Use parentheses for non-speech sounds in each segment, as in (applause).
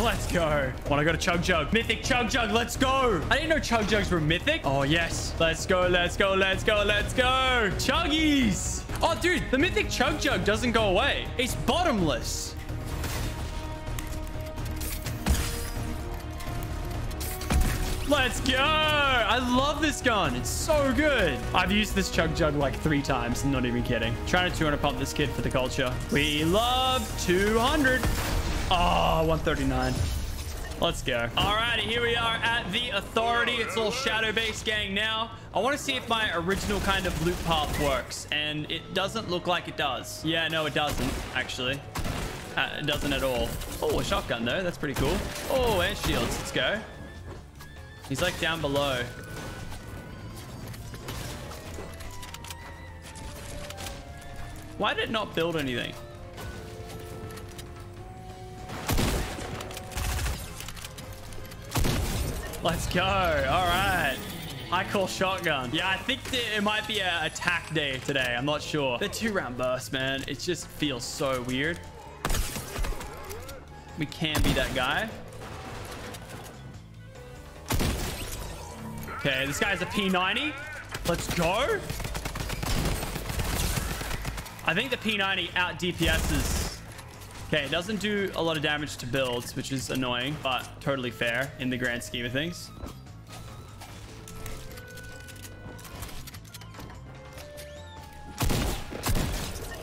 Let's go. Want to go to Chug Jug. Mythic Chug Jug. Let's go. I didn't know Chug Jugs were mythic. Oh, yes. Let's go. Let's go. Let's go. Let's go. Chuggies. Oh, dude. The mythic Chug Jug doesn't go away. It's bottomless. Let's go. I love this gun. It's so good. I've used this chug jug like three times. I'm not even kidding. Trying to 200 pump this kid for the culture. We love 200. Oh, 139. Let's go. Alrighty, here we are at the Authority. It's all Shadow Base gang now. I want to see if my original kind of loot path works, and it doesn't look like it does. Yeah, no, it doesn't, actually. Uh, it doesn't at all. Oh, a shotgun, though. That's pretty cool. Oh, and shields. Let's go. He's like down below. Why did it not build anything? Let's go. All right. I call shotgun. Yeah, I think it might be a attack day today. I'm not sure. The two round burst, man. It just feels so weird. We can be that guy. Okay, this guy's a P90. Let's go. I think the P90 out DPSs. Okay, it doesn't do a lot of damage to builds, which is annoying, but totally fair in the grand scheme of things.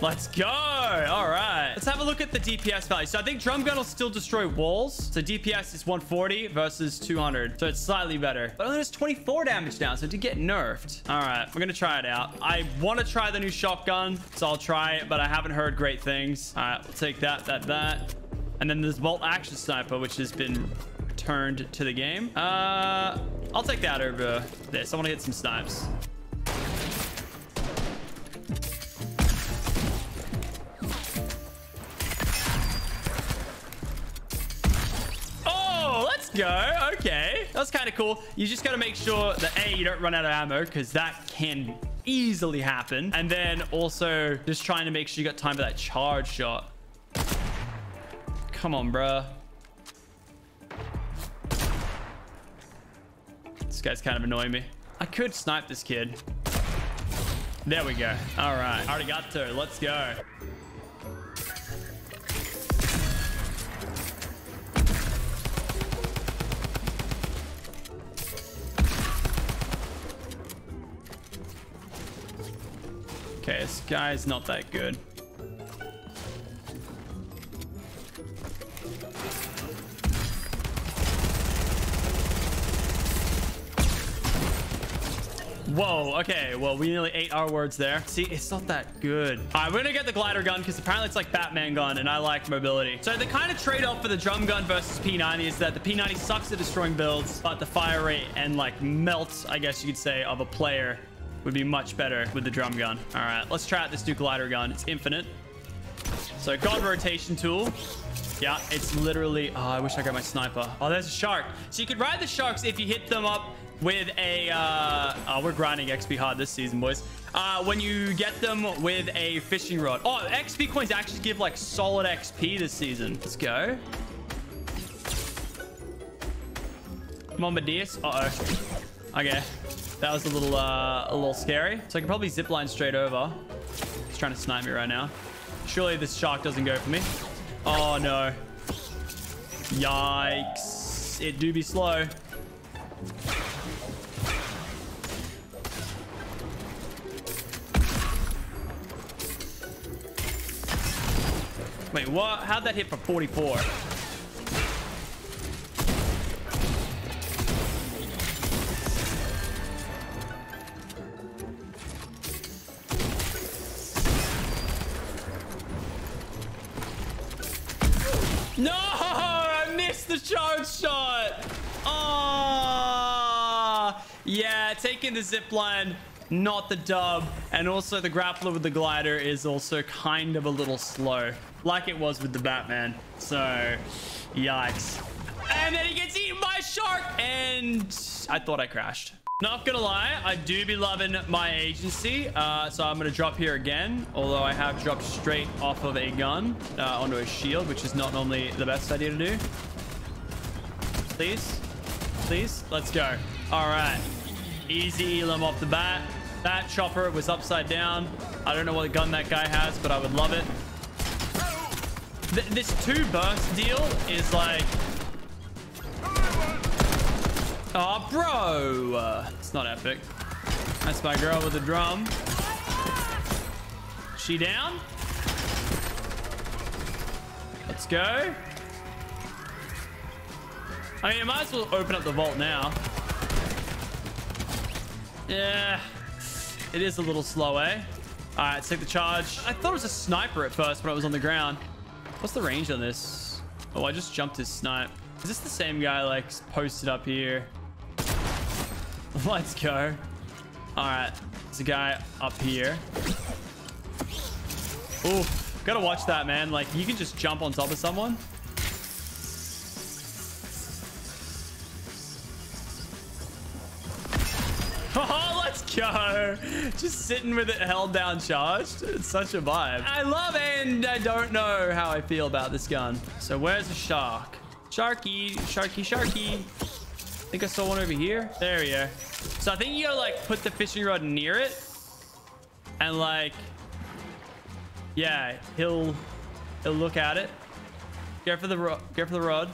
Let's go. All right. Let's have a look at the DPS value. So I think drum gun will still destroy walls. So DPS is 140 versus 200. So it's slightly better. But only does 24 damage now. So did get nerfed. All right. We're going to try it out. I want to try the new shotgun. So I'll try it. But I haven't heard great things. All right. We'll take that, that, that. And then there's bolt action sniper, which has been turned to the game. Uh, I'll take that over this. I want to get some snipes. Go. Okay. That's kind of cool. You just got to make sure that, A, you don't run out of ammo because that can easily happen. And then also just trying to make sure you got time for that charge shot. Come on, bruh. This guy's kind of annoying me. I could snipe this kid. There we go. All right. Arigato. Let's go. Okay, this guy's not that good. Whoa, okay. Well, we nearly ate our words there. See, it's not that good. All right, we're gonna get the glider gun because apparently it's like Batman gun and I like mobility. So the kind of trade-off for the drum gun versus P90 is that the P90 sucks at destroying builds, but the fire rate and like melt, I guess you could say, of a player would be much better with the drum gun. All right, let's try out this new glider gun. It's infinite. So god rotation tool. Yeah, it's literally... Oh, I wish I got my sniper. Oh, there's a shark. So you could ride the sharks if you hit them up with a... Uh, oh, we're grinding XP hard this season, boys. Uh, when you get them with a fishing rod. Oh, XP coins actually give, like, solid XP this season. Let's go. Come on, Medeus. Uh-oh. Okay. That was a little, uh, a little scary. So I can probably zip line straight over. He's trying to snipe me right now. Surely this shark doesn't go for me. Oh, no. Yikes. It do be slow. Wait, what? How'd that hit for 44? No! I missed the charge shot! Oh! Yeah, taking the zip line, not the dub. And also the grappler with the glider is also kind of a little slow. Like it was with the Batman. So, yikes. And then he gets eaten by a shark! And I thought I crashed. Not gonna lie, I do be loving my agency. Uh, so I'm gonna drop here again. Although I have dropped straight off of a gun uh, onto a shield, which is not normally the best idea to do. Please. Please. Let's go. All right. Easy Elam off the bat. That chopper was upside down. I don't know what gun that guy has, but I would love it. Th this two burst deal is like... Oh, bro. It's not epic. That's my girl with the drum. She down? Let's go. I mean, I might as well open up the vault now. Yeah, it is a little slow, eh? All right, take the charge. I thought it was a sniper at first when I was on the ground. What's the range on this? Oh, I just jumped his snipe. Is this the same guy, like, posted up here? Let's go. All right, there's a guy up here. Ooh, gotta watch that, man. Like, you can just jump on top of someone. (laughs) Oh, let's go. Just sitting with it held down charged. It's such a vibe. I love and I don't know how I feel about this gun. So where's the shark? Sharky, sharky, sharky. I think I saw one over here. There we go. So I think you gotta like put the fishing rod near it. And like, yeah, he'll, he'll look at it. Go for the rod. Go for the rod.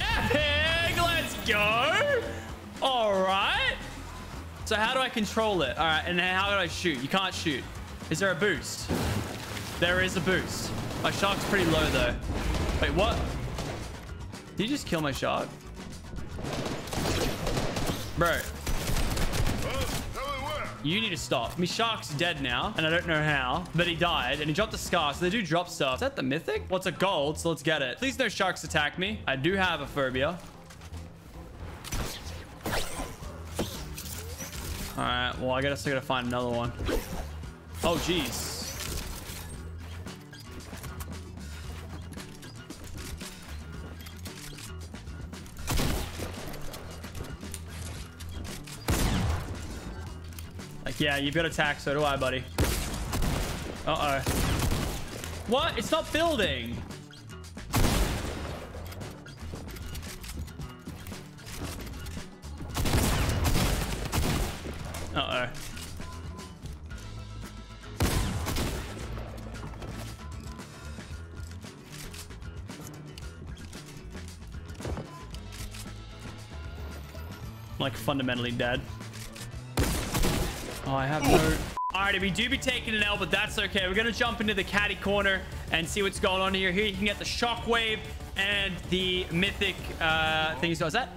Epic! Let's go. All right. So how do I control it? All right, and then how do I shoot? You can't shoot. Is there a boost? There is a boost. My shark's pretty low though. Wait, what? Did you just kill my shark? Bro. You need to stop. My shark's dead now, and I don't know how, but he died, and he dropped a scar, so they do drop stuff. Is that the mythic? What's well, a gold, so let's get it. Please no sharks attack me. I do have a phobia. All right. Well, I guess I gotta find another one. Oh, jeez. Yeah, you've got attack. So do I, buddy. Uh-oh. What? It's not building. Uh-oh. like fundamentally dead. Oh, I have no... Alrighty, we do be taking an L, but that's okay. We're going to jump into the Catty Corner and see what's going on here. Here you can get the shockwave and the mythic uh, things. Oh, is that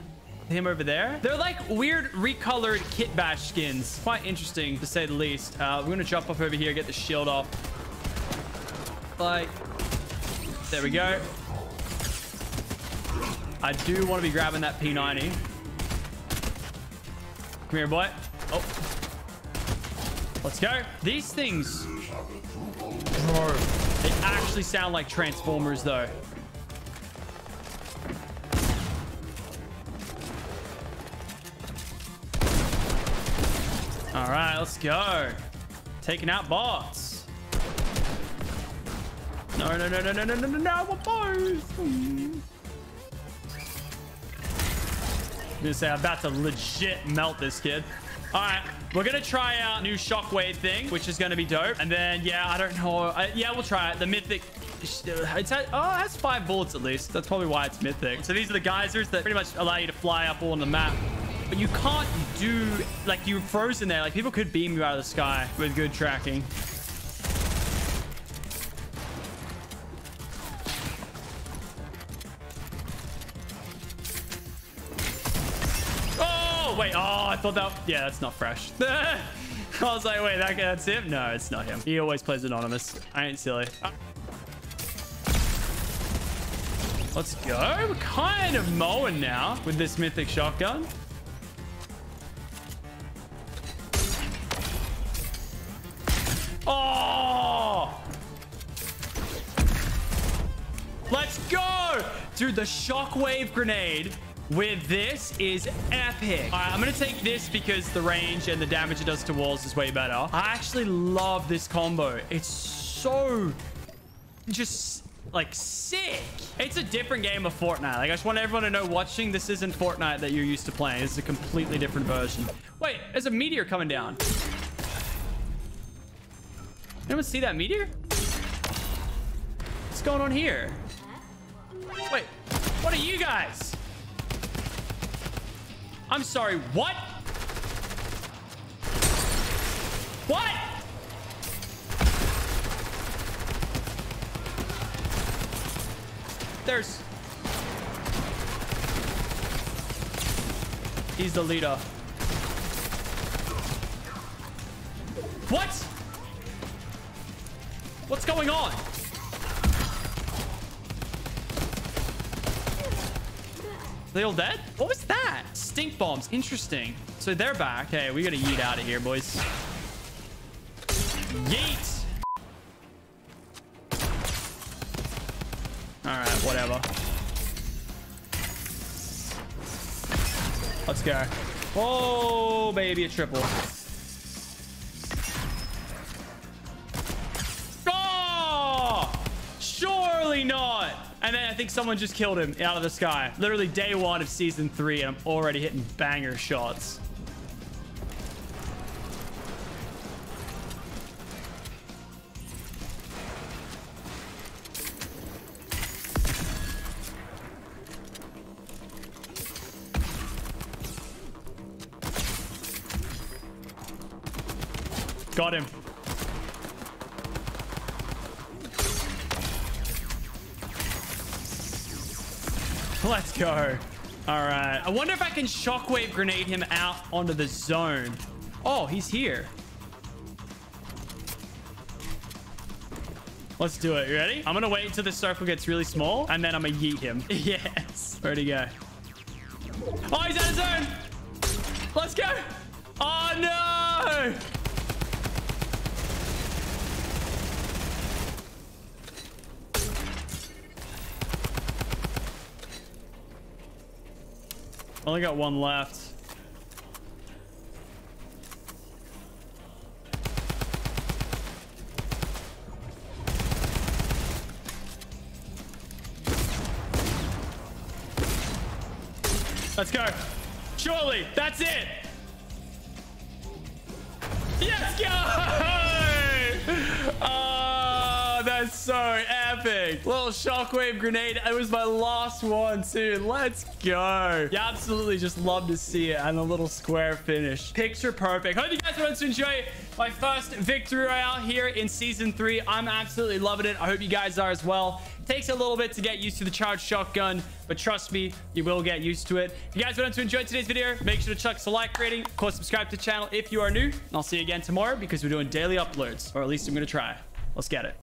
him over there. They're like weird recolored kit bash skins. Quite interesting to say the least. Uh, we're gonna jump up over here, get the shield off. Like, there we go. I do want to be grabbing that P90. Come here, boy. Oh. Let's go. These things, bro, they actually sound like Transformers, though. All right, let's go. Taking out bots. No, no, no, no, no, no, no, no, no, what boys? I'm gonna say I'm about to legit melt this kid. All right, we're gonna try out new shockwave thing, which is gonna be dope. And then, yeah, I don't know. I, yeah, we'll try it. The mythic. Uh, it's had, oh, it has five bullets at least. That's probably why it's mythic. So these are the geysers that pretty much allow you to fly up all on the map. But you can't do... Like, you're frozen there. Like, people could beam you out of the sky with good tracking. Thought that... Yeah, that's not fresh. (laughs) I was like, wait, that guy, that's him? No, it's not him. He always plays anonymous. I ain't silly. Let's go. We're kind of mowing now with this mythic shotgun. Oh! Let's go! Dude, the shockwave grenade with this is epic. All right, I'm going to take this because the range and the damage it does to walls is way better. I actually love this combo. It's so just like sick. It's a different game of Fortnite. Like I just want everyone to know watching this isn't Fortnite that you're used to playing. This is a completely different version. Wait, there's a meteor coming down. Anyone see that meteor? What's going on here? Wait, what are you guys? I'm sorry, what? What? There's... He's the leader. What? What's going on? They all dead? What was that? Stink bombs. Interesting. So they're back. Okay, we gotta yeet out of here, boys. Yeet! Alright, whatever. Let's go. Oh, baby, a triple. And then I think someone just killed him out of the sky. Literally day one of season three, and I'm already hitting banger shots. Got him. Let's go. All right. I wonder if I can shockwave grenade him out onto the zone. Oh, he's here. Let's do it. You ready? I'm going to wait until the circle gets really small, and then I'm going to yeet him. (laughs) yes. Where'd he go? Oh, he's out of zone. Let's go. Oh, no. Only got one left. Let's go. Surely, that's it. Yes, go! Epic. Little shockwave grenade. It was my last one, too. Let's go. You absolutely just love to see it and a little square finish. Picture perfect. Hope you guys want to enjoy my first victory royale here in season three. I'm absolutely loving it. I hope you guys are as well. Takes a little bit to get used to the charged shotgun, but trust me, you will get used to it. If you guys wanted to enjoy today's video, make sure to chuck a like rating. Of course, subscribe to the channel if you are new. And I'll see you again tomorrow because we're doing daily uploads, or at least I'm going to try. Let's get it.